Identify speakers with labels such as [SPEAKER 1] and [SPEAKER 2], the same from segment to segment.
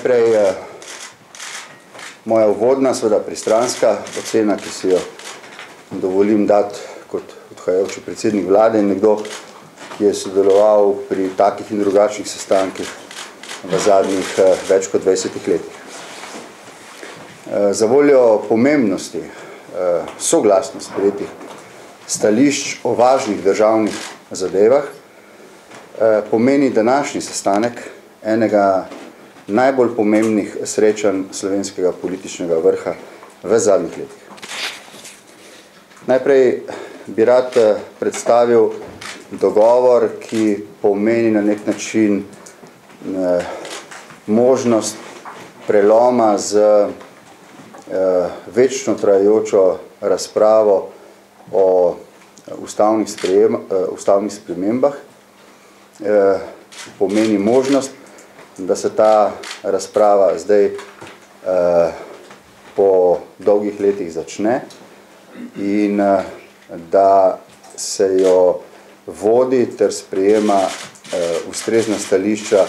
[SPEAKER 1] Najprej eh, moja uvodna, seveda pristranska ocena, ki si jo dovolim dati kot odhajajoči predsednik vlade in nekdo, ki je sodeloval pri takih in drugačnih sestankih v zadnjih eh, več kot 20 letih. Eh, za voljo pomembnosti soglasno sprejetih stališč o važnih državnih zadevah pomeni današnji sestanek enega najbolj pomembnih srečanj slovenskega političnega vrha v zadnjih letih. Najprej bi rad eh, predstavil dogovor, ki pomeni na nek način eh, možnost preloma z eh, večno trajajočo razpravo o ustavnih, sprejem, eh, ustavnih spremembah. Eh, pomeni možnost, da se ta razprava zdaj eh, po dolgih letih začne in eh, da se jo vodi ter sprejema eh, ustrezna stališča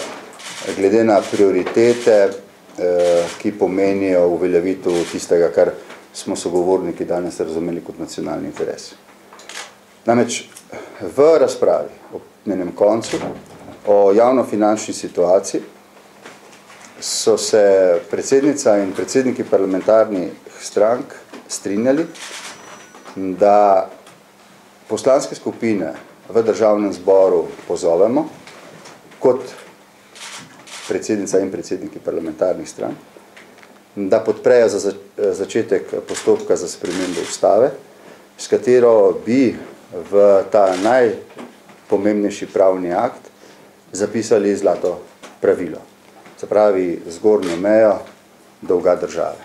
[SPEAKER 1] glede na prioritete, eh, ki pomenijo uveljavitev tistega, kar smo sogovorniki danes razumeli kot nacionalni interes. Namreč v razpravi o njenem koncu o javnofinančni situaciji so se predsednica in predsedniki parlamentarnih strank strinjali, da poslanske skupine v državnem zboru pozovemo kot predsednica in predsedniki parlamentarnih strank, da podprejo za začetek postopka za spremembo ustave, s katero bi v ta najpomembnejši pravni akt zapisali zlato pravilo, se pravi zgornjo mejo dolga države.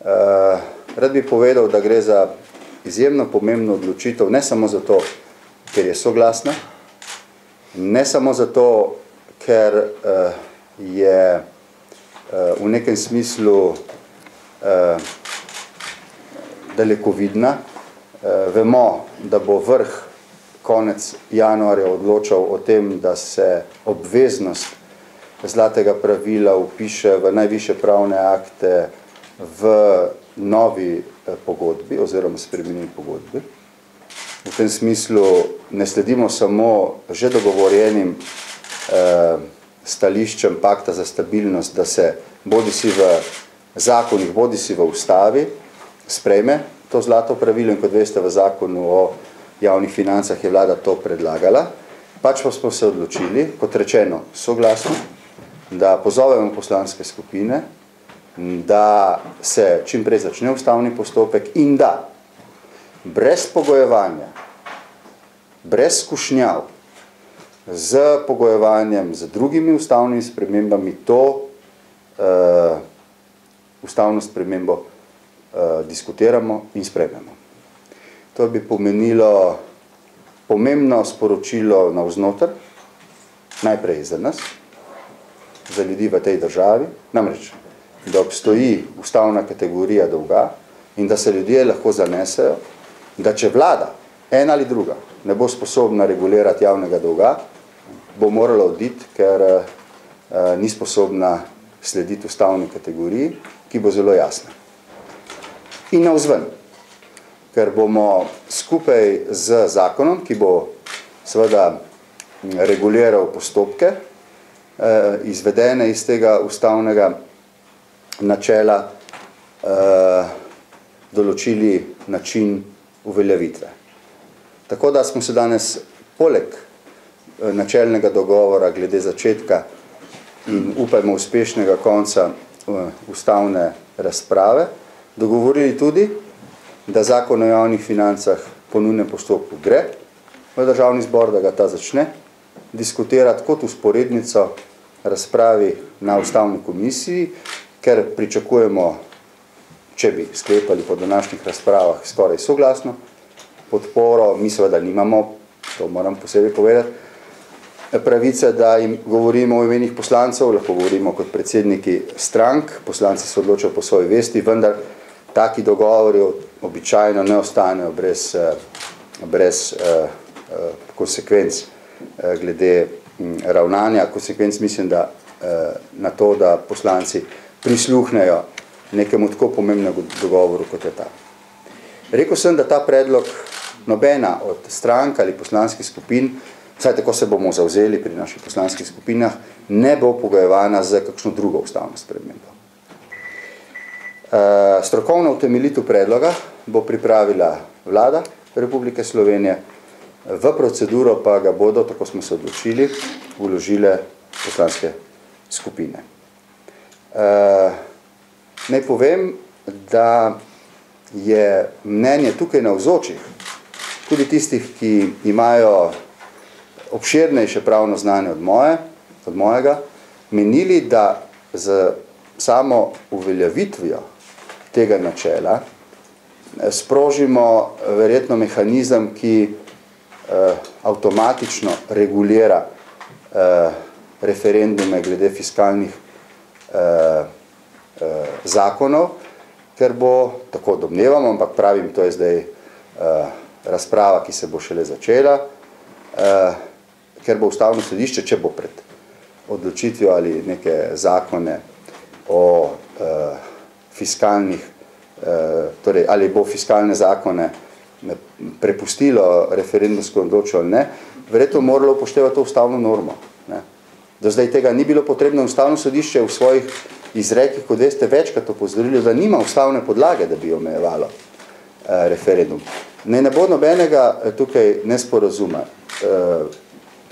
[SPEAKER 1] Uh, rad bi povedal, da gre za izjemno pomembno odločitev, ne samo zato, ker je soglasna, ne samo zato, ker uh, je uh, v nekem smislu uh, dalekovidna. Uh, vemo, da bo vrh konec januarja odločal o tem, da se obveznost zlatega pravila upiše v najviše pravne akte v novi eh, pogodbi oziroma spremenjeni pogodbi. V tem smislu ne sledimo samo že dogovorjenim eh, stališčem pakta za stabilnost, da se bodi si v zakonih, bodi si v ustavi sprejme to zlato pravilo in kot veste v zakonu o javnih financah je vlada to predlagala, pač pa smo se odločili, kot rečeno, soglasno, da pozovemo poslanske skupine, da se čim prej začne ustavni postopek in da brez pogojevanja, brez skušnjav, z pogojevanjem z drugimi ustavnimi spremembami to uh, ustavno spremembo uh, diskutiramo in sprememo. To bi pomenilo pomembno sporočilo na vznoter, najprej za nas, za ljudi v tej državi, namreč, da obstoji ustavna kategorija dolga in da se ljudje lahko zanesejo, da če vlada, ena ali druga, ne bo sposobna regulirati javnega dolga, bo morala oditi, ker uh, ni sposobna slediti ustavni kategoriji, ki bo zelo jasna. In na vzven, ker bomo skupaj z zakonom, ki bo seveda reguliral postopke, eh, izvedene iz tega ustavnega načela, eh, določili način uveljavitve. Tako da smo se danes poleg eh, načelnega dogovora glede začetka in upajmo uspešnega konca ustavne razprave, dogovorili tudi, da zakon o javnih financah po nujnem postopku gre v državni zbor, da ga ta začne diskutirati kot usporednico razpravi na ustavni komisiji, ker pričakujemo, če bi sklepali po današnjih razpravah skoraj soglasno, podporo, mi seveda nimamo, to moram posebej povedati, pravice, da jim govorimo o imenih poslancev, lahko govorimo kot predsedniki strank, poslanci se odločajo po svoji vesti, vendar taki dogovori običajno ne ostanejo brez, eh, brez uh, uh, konsekvenc. uh, glede um, ravnanja. Konsekvenc mislim, da na to, da poslanci prisluhnejo nekemu tako pomembnemu dogovoru, kot je ta. Rekel sem, da ta predlog nobena od strank ali poslanskih skupin, vsaj tako se bomo zauzeli pri naših poslanskih skupinah, ne bo pogojevana za kakšno drugo ustavno spremembo. Uh, strokovno utemeljitev predloga bo pripravila vlada Republike Slovenije, v proceduro pa ga bodo, tako smo se odločili, vložile poslanske skupine. Uh, naj povem, da je mnenje tukaj na vzočih, tudi tistih, ki imajo obširnejše pravno znanje od, moje, od mojega, menili, da z samo uveljavitvijo tega načela eh, sprožimo verjetno mehanizem, ki avtomatično regulira eh, referendume glede fiskalnih eh, eh, zakonov, ker bo, tako domnevam, ampak pravim, to je zdaj eh, razprava, ki se bo šele začela, eh, ker bo ustavno sodišče, če bo pred odločitvijo ali neke zakone o eh, fiskalnih, eh, torej ali bo fiskalne zakone prepustilo referendumsko odločilo ali ne, verjetno moralo upoštevati to ustavno normo. Ne. Do zdaj tega ni bilo potrebno, ustavno sodišče v svojih izrekih, kot veste, večkrat opozorili, da nima ustavne podlage, da bi omejevalo eh, referendum. Ne, ne bo nobenega eh, tukaj nesporazuma. Eh,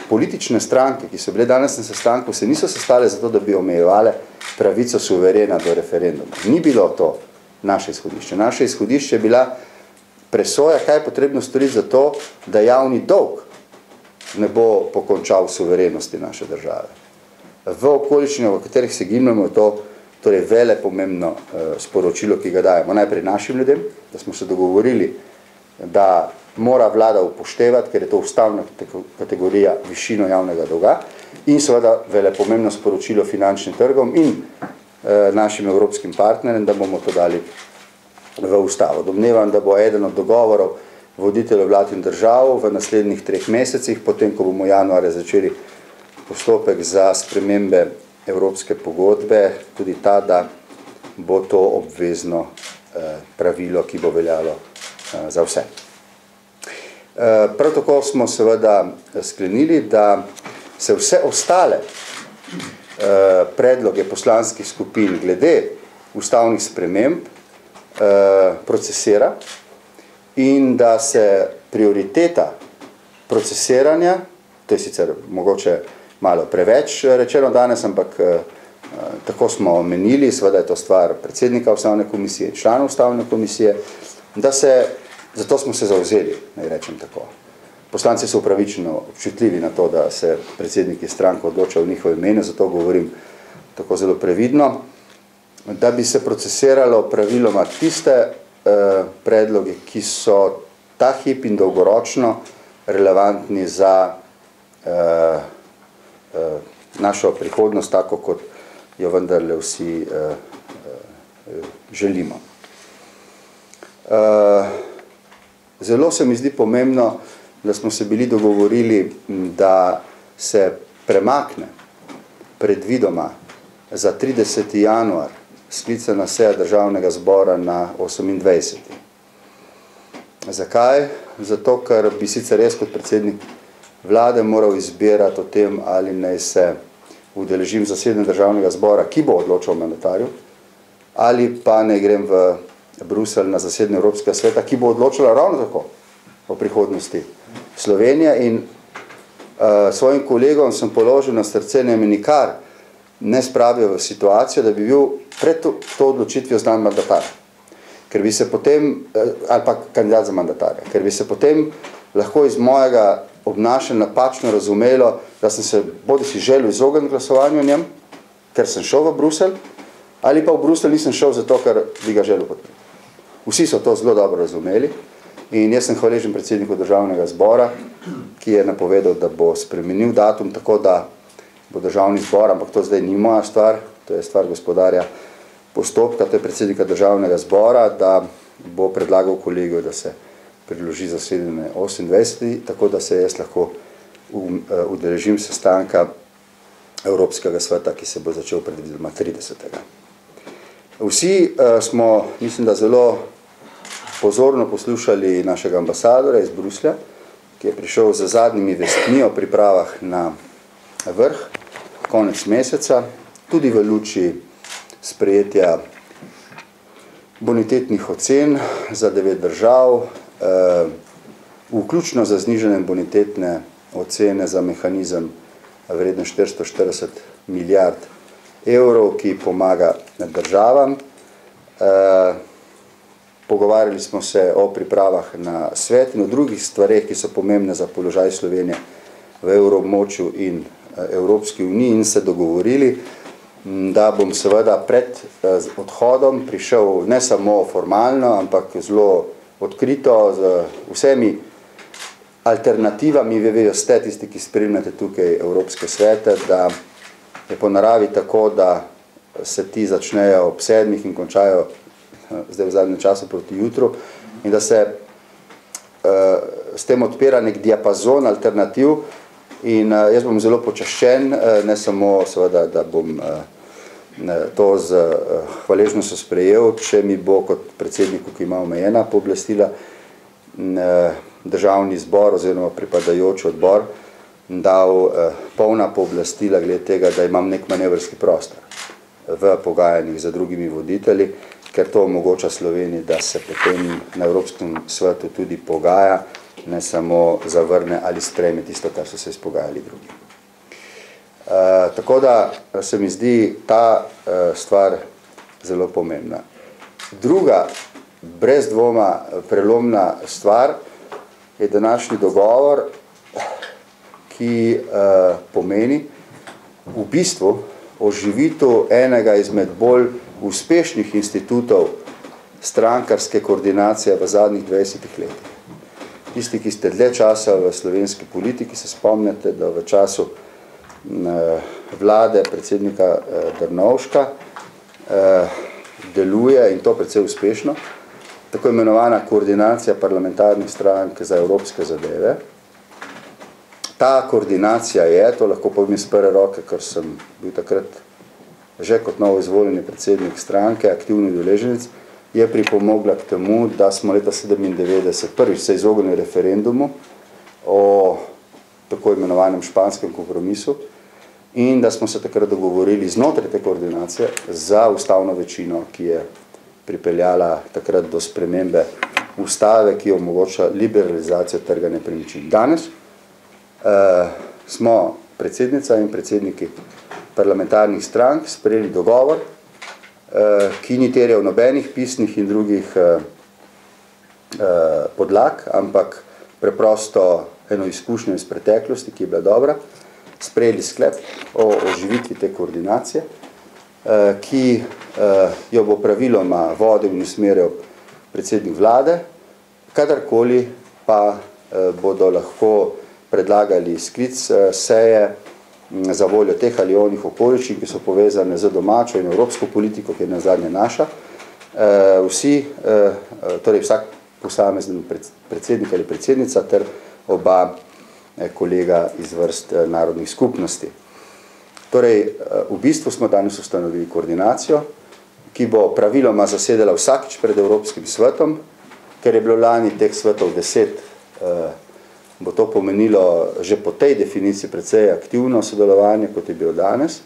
[SPEAKER 1] politične stranke, ki so bile danes na sestanku, se niso sestale zato, da bi omejevale pravico suverena do referenduma. Ni bilo to naše izhodišče. Naše izhodišče je bila presoja, kaj je potrebno storiti za to, da javni dolg ne bo pokončal suverenosti naše države. V okoličini, v katerih se gimljamo, je to torej vele pomembno uh, sporočilo, ki ga dajemo najprej našim ljudem, da smo se dogovorili, da mora vlada upoštevati, ker je to ustavna kategorija višino javnega dolga in seveda vele pomembno sporočilo finančnim trgom in uh, našim evropskim partnerjem, da bomo to dali v ustavo. Domnevam, da bo eden od dogovorov voditeljev vlad in držav v naslednjih treh mesecih, potem, ko bomo januarja začeli postopek za spremembe evropske pogodbe, tudi ta, da bo to obvezno eh, pravilo, ki bo veljalo eh, za vse. Eh, prav tako smo seveda sklenili, da se vse ostale predloge poslanskih skupin glede ustavnih sprememb procesira in da se prioriteta procesiranja, to je sicer mogoče malo preveč rečeno danes, ampak eh, tako smo omenili, seveda je to stvar predsednika ustavne komisije in članov ustavne komisije, da se, zato smo se zauzeli, naj rečem tako. Poslanci so upravičeno občutljivi na to, da se predsedniki strank odloča v njihove imene, zato govorim tako zelo previdno, da bi se procesiralo praviloma tiste eh, predloge, ki so ta hip in dolgoročno relevantni za eh, Eh, našo prihodnost tako, kot jo vendarle vsi eh, eh, želimo. Zelo se mi zdi pomembno, da smo se bili dogovorili, da se premakne predvidoma za 30. januar sklicana seja državnega zbora na 28. Zakaj? Zato, ker bi sicer res kot predsednik vlade moral izbirati o tem, ali naj se udeležim zasedne državnega zbora, ki bo odločal mandatarju, ali pa ne grem v Bruselj na zasedne Evropskega sveta, ki bo odločila ravno tako o prihodnosti Slovenije in uh, svojim kolegom sem položil na srce, ne mi nikar ne spravijo v situacijo, da bi bil pred to, to odločitvijo znan mandatar. Ker bi se potem, uh, ali pa kandidat za mandatarja, ker bi se potem lahko iz mojega obnašanje napačno razumelo, da sem se bodi si želel izogniti glasovanju njem, ker sem šel v Brusel, ali pa v Brusel nisem šel zato, ker bi ga želel podpreti. Vsi so to zelo dobro razumeli in jaz sem hvaležen predsedniku državnega zbora, ki je napovedal, da bo spremenil datum tako, da bo državni zbor, ampak to zdaj ni moja stvar, to je stvar gospodarja postopka, to je predsednika državnega zbora, da bo predlagal kolegijo, da se priloži zasedene 28, tako da se jaz lahko um, uh, udeležim sestanka Evropskega sveta, ki se bo začel predvidoma 30. Vsi uh, smo, mislim, da zelo pozorno poslušali našega ambasadora iz Bruslja, ki je prišel za zadnjimi vestmi o pripravah na vrh, konec meseca, tudi v luči sprejetja bonitetnih ocen za devet držav, uh, vključno za znižene bonitetne ocene za mehanizem vreden 440 milijard evrov, ki pomaga državam. E, pogovarjali smo se o pripravah na svet in o drugih stvareh, ki so pomembne za položaj Slovenije v evroobmočju in e, Evropski uniji in se dogovorili, da bom seveda pred e, odhodom prišel ne samo formalno, ampak zelo odkrito z vsemi alternativami, vi veste, tisti, ki spremljate tukaj Evropske svete, da je po naravi tako, da se ti začnejo ob sedmih in končajo zdaj v zadnjem času proti jutru in da se uh, s tem odpira nek diapazon alternativ in uh, jaz bom zelo počaščen, uh, ne samo seveda, da bom uh, to z uh, hvaležnostjo sprejel, če mi bo kot predsedniku, ki ima omejena pooblastila, uh, državni zbor oziroma pripadajoč odbor dal eh, polna pooblastila glede tega, da imam nek manevrski prostor v pogajanjih za drugimi voditelji, ker to omogoča Sloveniji, da se potem na Evropskem svetu tudi pogaja, ne samo zavrne ali spreme tisto, kar so se izpogajali drugi. E, tako da se mi zdi ta e, stvar zelo pomembna. Druga, brez dvoma prelomna stvar, je današnji dogovor, ki uh, pomeni v bistvu oživitev enega izmed bolj uspešnih institutov strankarske koordinacije v zadnjih 20 letih. Tisti, ki ste dlje časa v slovenski politiki, se spomnite, da v času uh, vlade predsednika uh, Drnovška uh, deluje in to predvsej uspešno, tako imenovana koordinacija parlamentarnih strank za evropske zadeve. Ta koordinacija je, to lahko povem iz prve roke, ker sem bil takrat že kot novo izvoljeni predsednik stranke, aktivni doleženec, je pripomogla k temu, da smo leta 97 prvič se izognili referendumu o tako imenovanem španskem kompromisu in da smo se takrat dogovorili znotraj te koordinacije za ustavno večino, ki je pripeljala takrat do spremembe ustave, ki omogoča liberalizacijo trga nepremičnin. Danes uh, smo predsednica in predsedniki parlamentarnih strank sprejeli dogovor, uh, ki ni terjal nobenih pisnih in drugih uh, uh, podlag, ampak preprosto eno izkušnjo iz preteklosti, ki je bila dobra, sprejeli sklep o oživitvi te koordinacije, uh, ki uh, jo bo praviloma vodil in usmeril predsednik vlade, kadarkoli pa uh, bodo lahko predlagali sklic seje za voljo teh ali onih okoličin, ki so povezane z domačo in evropsko politiko, ki je na zadnje naša. Vsi, torej vsak posamezen predsednik ali predsednica ter oba kolega iz vrst narodnih skupnosti. Torej, v bistvu smo danes ustanovili koordinacijo, ki bo praviloma zasedala vsakič pred Evropskim svetom, ker je bilo lani teh svetov deset, eh, bo to pomenilo že po tej definiciji precej aktivno sodelovanje, kot je bilo danes.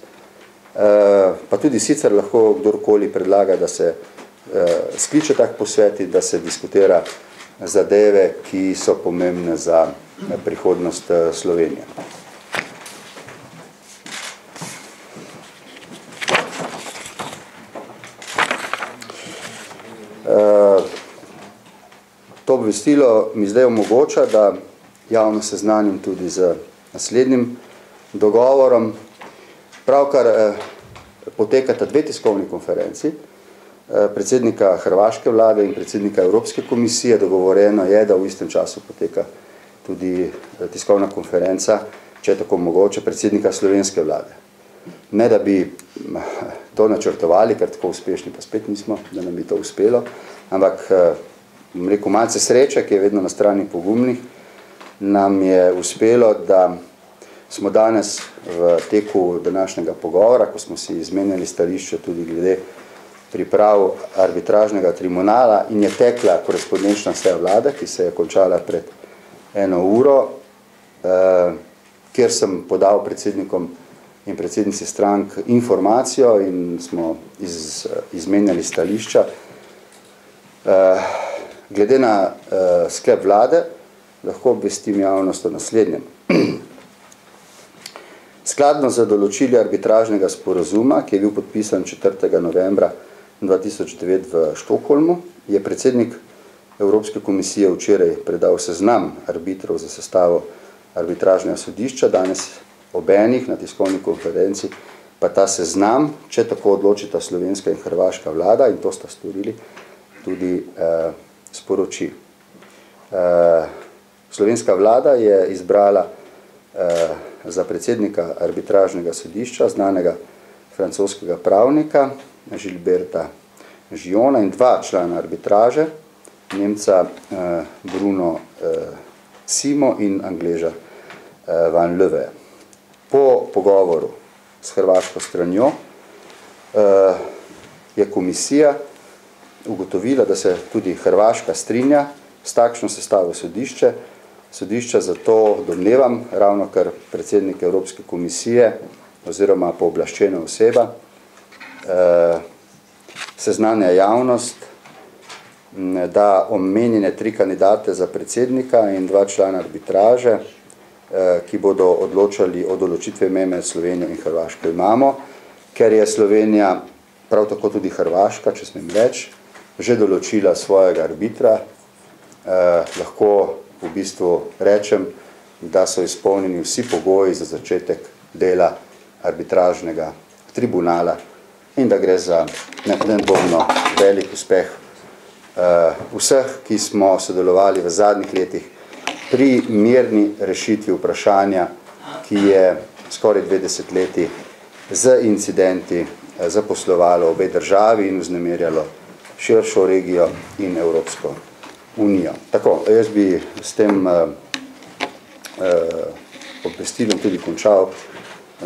[SPEAKER 1] Eh, pa tudi sicer lahko kdorkoli predlaga, da se eh, skliče tak posveti, da se diskutira zadeve, ki so pomembne za prihodnost Slovenije. To obvestilo mi zdaj omogoča, da javno seznanim tudi z naslednjim dogovorom. Pravkar eh, potekata dve tiskovni konferenci, eh, predsednika Hrvaške vlade in predsednika Evropske komisije. Dogovoreno je, da v istem času poteka tudi eh, tiskovna konferenca, če je tako mogoče, predsednika Slovenske vlade. Ne, da bi to načrtovali, ker tako uspešni pa spet nismo, da nam bi to uspelo, ampak rekel, malce sreče, ki je vedno na strani pogumnih, nam je uspelo, da smo danes v teku današnjega pogovora, ko smo si izmenjali stališče tudi glede priprav arbitražnega tribunala in je tekla korespondenčna seja vlade, ki se je končala pred eno uro, eh, kjer sem podal predsednikom in predsednici strank informacijo in smo iz, izmenjali stališča. Eh, glede na eh, sklep vlade, lahko obvestim javnost o naslednjem. Skladno za določili arbitražnega sporozuma, ki je bil podpisan 4. novembra 2009 v Štokholmu, je predsednik Evropske komisije včeraj predal seznam arbitrov za sestavo arbitražnega sodišča, danes ob enih na tiskovni konferenci, pa ta seznam, če tako odločita slovenska in hrvaška vlada, in to sta storili, tudi eh, sporoči. Eh, slovenska vlada je izbrala eh, za predsednika arbitražnega sodišča, znanega francoskega pravnika, Žilberta Žiona in dva člana arbitraže, Nemca eh, Bruno eh, Simo in Angleža eh, Van Leve. Po pogovoru s hrvaško stranjo eh, je komisija ugotovila, da se tudi Hrvaška strinja s takšno sestavo sodišče. Sodišča zato domnevam, ravno kar predsednik Evropske komisije oziroma pooblaščena oseba, eh, seznanja javnost, da omenjene tri kandidate za predsednika in dva člana arbitraže, eh, ki bodo odločali o določitve meme Slovenijo in Hrvaško imamo, ker je Slovenija, prav tako tudi Hrvaška, če smem reči, že določila svojega arbitra, eh, lahko v bistvu rečem, da so izpolnjeni vsi pogoji za začetek dela arbitražnega tribunala in da gre za nedvomno velik uspeh uh, vseh, ki smo sodelovali v zadnjih letih pri mirni rešitvi vprašanja, ki je skoraj 20 leti z incidenti uh, zaposlovalo obe državi in vznemirjalo širšo regijo in Evropsko unijo. Tako, jaz bi s tem uh, uh, obvestilom tudi končal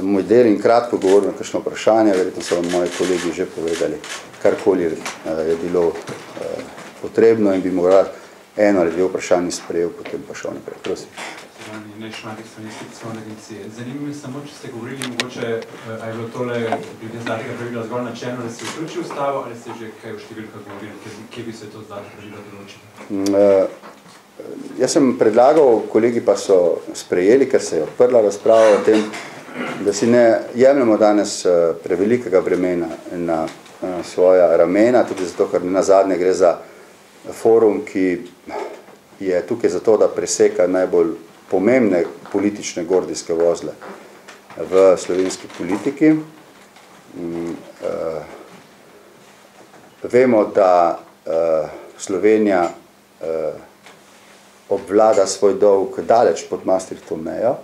[SPEAKER 1] moj del in kratko govoril na kakšno vprašanje, verjetno so vam moji kolegi že povedali, karkoli eh, je bilo eh, potrebno in bi moral eno ali dve vprašanje sprejel, potem pa šel naprej. Prosim.
[SPEAKER 2] Zanima me samo, če ste govorili mogoče, a je bilo tole glede zlatega pravila zgolj načeno, da se vključi ustavo, ali ste že kaj v številkah govorili, kje bi se to zlato pravilo določilo?
[SPEAKER 1] Mm, eh, jaz sem predlagal, kolegi pa so sprejeli, ker se je odprla razprava o tem, da si ne jemljamo danes eh, prevelikega bremena na eh, svoja ramena, tudi zato, ker na zadnje gre za forum, ki je tukaj zato, da preseka najbolj pomembne politične gordijske vozle v slovenski politiki. Mm, eh, vemo, da Slovenija obvlada svoj dolg daleč pod Maastrichtom mejo,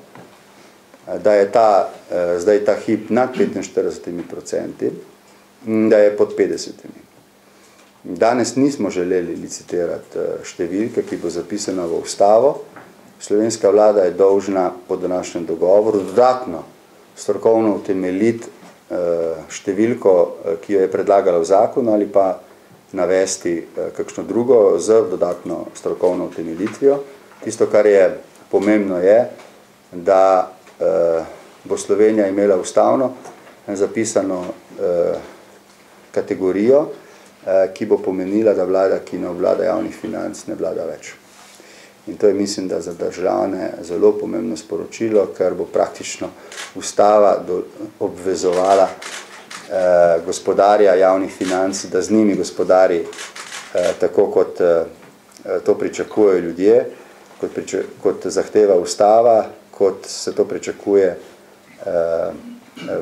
[SPEAKER 1] da je ta, eh, zdaj ta hip nad 45 procenti, da je pod 50. Danes nismo želeli licitirati eh, številke, ki bo zapisana v ustavo. Slovenska vlada je dolžna po današnjem dogovoru dodatno strokovno utemeljiti eh, številko, ki jo je predlagala v zakonu ali pa navesti kakšno drugo z dodatno strokovno utemeljitvijo. Tisto, kar je pomembno je, da bo Slovenija imela ustavno zapisano kategorijo, ki bo pomenila, da vlada, ki ne vlada javnih financ, ne vlada več. In to je, mislim, da za državne zelo pomembno sporočilo, ker bo praktično ustava do, obvezovala eh, gospodarja javnih financ, da z njimi gospodari eh, tako, kot eh, to pričakujejo ljudje, kot, priča, kot zahteva ustava, kot se to pričakuje eh,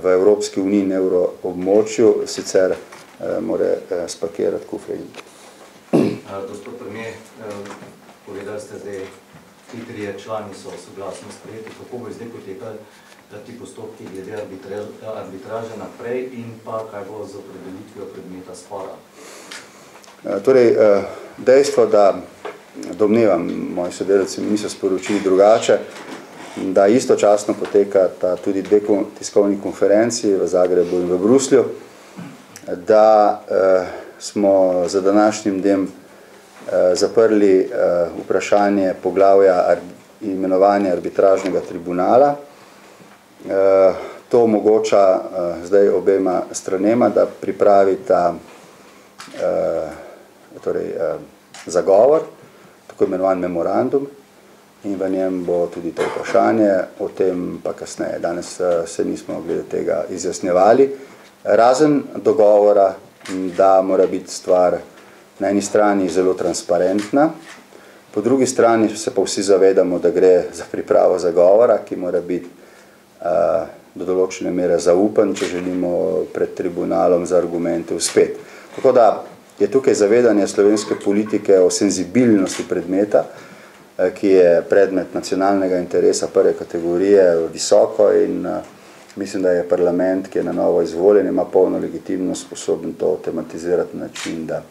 [SPEAKER 1] v Evropski uniji in evroobmočju, sicer eh, more eh, spakirati kufre in.
[SPEAKER 3] Gospod premijer, povedali ste zdaj, ti trije člani so soglasno sprejeti, kako bo zdaj potekali ti postopki glede arbitraže naprej in pa kaj bo z opredelitvijo predmeta spora?
[SPEAKER 1] Torej, dejstvo, da domnevam, moji sodelavci mi so sporočili drugače, da istočasno poteka ta tudi dve tiskovni konferenci v Zagrebu in v Bruslju, da eh, smo za današnjim dem eh, zaprli eh, vprašanje poglavja ar imenovanja arbitražnega tribunala. Eh, to omogoča eh, zdaj obema stranema, da pripravita eh, torej, eh, zagovor, tako imenovan memorandum, in v njem bo tudi to vprašanje, o tem pa kasneje. Danes eh, se nismo glede tega izjasnjevali. Razen dogovora, da mora biti stvar na eni strani zelo transparentna, po drugi strani se pa vsi zavedamo, da gre za pripravo zagovora, ki mora biti uh, do določene mere zaupen, če želimo pred tribunalom za argumente uspeti. Tako da je tukaj zavedanje slovenske politike o senzibilnosti predmeta, Eh, ki je predmet nacionalnega interesa prve kategorije visoko in eh, mislim, da je parlament, ki je na novo izvoljen, ima polno legitimnost sposoben to tematizirati na način, da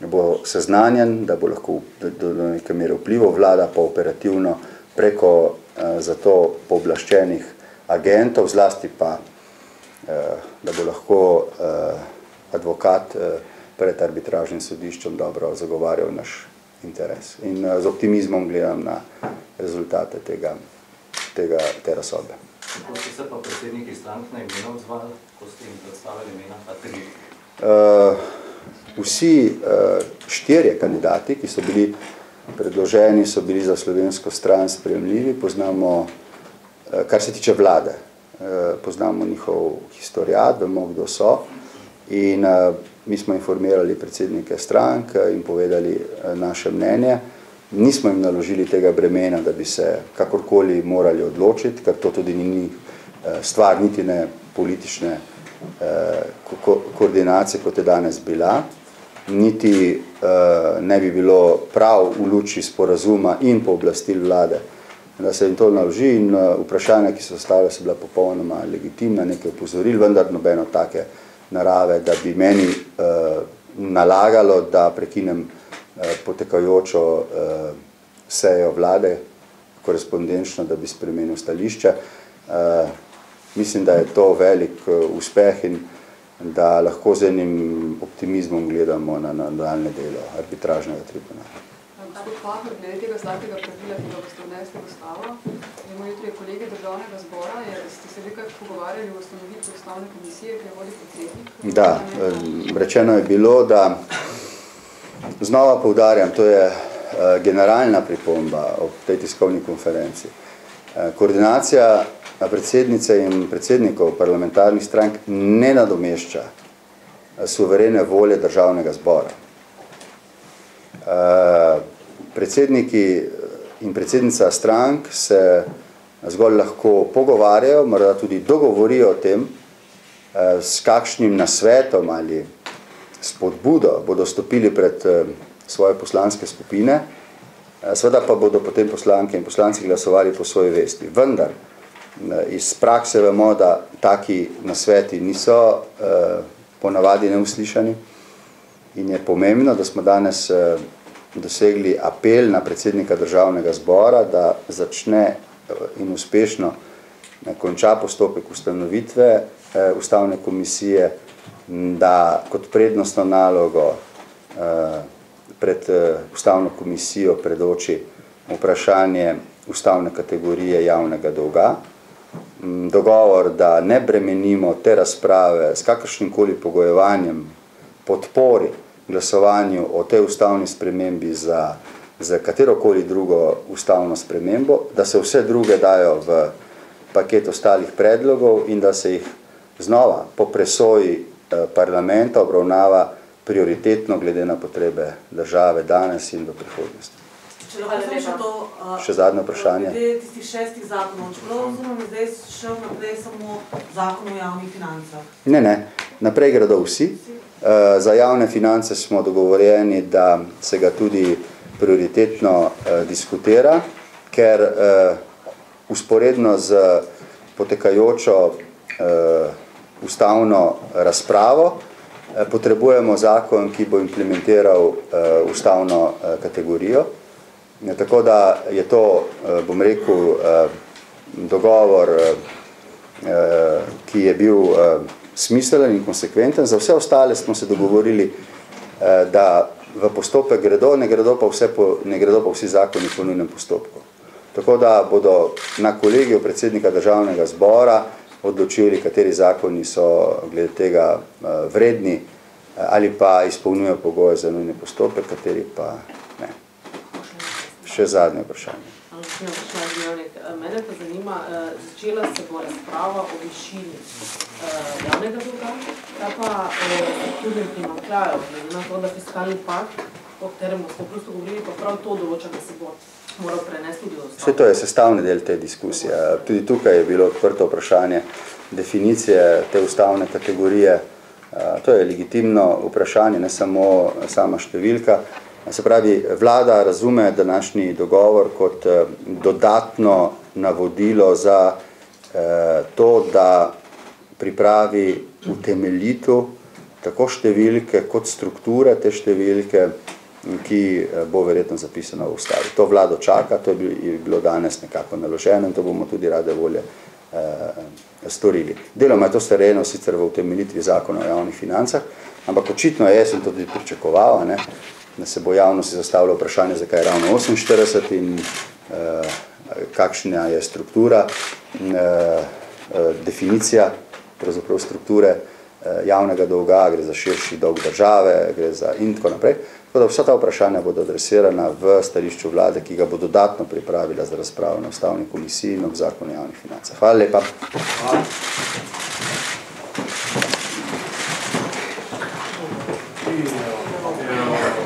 [SPEAKER 1] bo seznanjen, da bo lahko do neke mere vplivo vlada pa operativno preko eh, za to pooblaščenih agentov, zlasti pa, da bo lahko advokat pred arbitražnim sodiščem dobro zagovarjal naš interes. In uh, z optimizmom gledam na rezultate tega, tega, te razsodbe.
[SPEAKER 3] Kako ste se pa predsedniki strank na imena odzvali, ko ste jim predstavili imena, ta tri?
[SPEAKER 1] Uh, vsi uh, štirje kandidati, ki so bili predloženi, so bili za slovensko stran spremljivi, poznamo, uh, kar se tiče vlade, uh, poznamo njihov historijat, vemo, kdo so in uh, Mi smo informirali predsednike strank in povedali eh, naše mnenje. Nismo jim naložili tega bremena, da bi se kakorkoli morali odločiti, ker to tudi ni eh, stvar niti ne politične eh, ko koordinacije, kot je danes bila, niti ne bi bilo prav v luči sporazuma in pooblastil vlade, da se jim to naloži. In vprašanja, ki so stavile, so bila popolnoma legitimna, nekaj upozoril, vendar nobeno take narave, da bi meni nalagalo, da prekinem potekajočo uh, sejo vlade, korespondenčno, da bi spremenil stališče. Uh, mislim, da je to velik uspeh in da lahko z enim optimizmom gledamo na nadaljne delo arbitražnega tribunala.
[SPEAKER 4] Gospod Pahor, glede tega zlatega pravila, ki ga boste vnesli v ustavo, imamo jutri kolege državnega zbora, je, ste se vi kaj pogovarjali o ustanovitvi ustavne komisije, ki je vodi predsednik?
[SPEAKER 1] Da, rečeno je bilo, da znova poudarjam, to je eh, generalna pripomba ob tej tiskovni konferenci. Eh, koordinacija predsednice in predsednikov parlamentarnih strank ne nadomešča eh, suverene volje državnega zbora predsedniki in predsednica strank se zgolj lahko pogovarjajo, morda tudi dogovorijo o tem, eh, s kakšnim nasvetom ali spodbudo bodo stopili pred eh, svoje poslanske skupine, eh, seveda pa bodo potem poslanke in poslanci glasovali po svoji vesti. Vendar, iz prakse vemo, da taki nasveti niso ponavadi neuslišani in je pomembno, da smo danes dosegli apel na predsednika državnega zbora, da začne eh, in uspešno eh, konča postopek ustanovitve eh, ustavne komisije, da kot prednostno nalogo pred ustavno komisijo predoči vprašanje ustavne kategorije javnega dolga, dogovor, da ne bremenimo te razprave s kakršnim koli pogojevanjem podpori glasovanju o tej ustavni spremembi za, za katerokoli drugo ustavno spremembo, da se vse druge dajo v paket ostalih predlogov in da se jih znova po presoji eh, parlamenta obravnava prioritetno glede na potrebe države danes in v prihodnosti.
[SPEAKER 5] Če lahko še to, uh,
[SPEAKER 1] še zadnje vprašanje.
[SPEAKER 5] Glede tistih šestih zakonov, čeprav razumem, zdaj šel naprej samo zakon o javnih financah.
[SPEAKER 1] Ne, ne, naprej gredo vsi. vsi. Eh, za javne finance smo dogovorjeni, da se ga tudi prioritetno eh, diskutira, ker eh, usporedno z potekajočo ustavno razpravo potrebujemo zakon, ki bo implementiral ustavno kategorijo. Tako da je to, bom rekel, dogovor, eh, eh, ki je bil eh, smiselen in konsekventen. Za vse ostale smo se dogovorili, eh, da v postopek gredo, ne gredo pa, vse po, ne gredo pa vsi zakoni po nujnem postopku. Tako da bodo na kolegiju predsednika državnega zbora odločili, kateri zakoni so glede tega eh, vredni eh, ali pa izpolnjujejo pogoje za nujni postopek, kateri pa ne. Še zadnje vprašanje.
[SPEAKER 6] Mene pa zanima, eh, začela se bo razprava o višini javnega dolga, kaj pa o strukturnem primanjkljaju, glede na to, da fiskalni pakt, o katerem boste prosto govorili, pa prav to določa, da se bo moral prenesti tudi ostalo.
[SPEAKER 1] Vse to je sestavni del te diskusije. Tudi tukaj je bilo odprto vprašanje definicije te ustavne kategorije. To je legitimno vprašanje, ne samo sama številka. Se pravi, vlada razume današnji dogovor kot dodatno navodilo za to, da pripravi utemeljitev tako številke kot strukture te številke, ki bo verjetno zapisano v ustavi. To vlado čaka, to je bilo danes nekako naloženo in to bomo tudi rade volje eh, storili. Deloma je to starejeno sicer v utemeljitvi zakona o javnih financah, ampak očitno je, sem tudi pričakoval, ne, da se bo javnosti zastavilo vprašanje, zakaj je ravno 48 in eh, kakšna je struktura, eh, definicija pravzaprav strukture eh, javnega dolga, gre za širši dolg države, gre za in tako naprej. Tako da vsa ta vprašanja bodo adresirana v stališču vlade, ki ga bo dodatno pripravila za razpravo na ustavni komisiji in ob zakonu javnih financah. Hvala lepa. Hvala.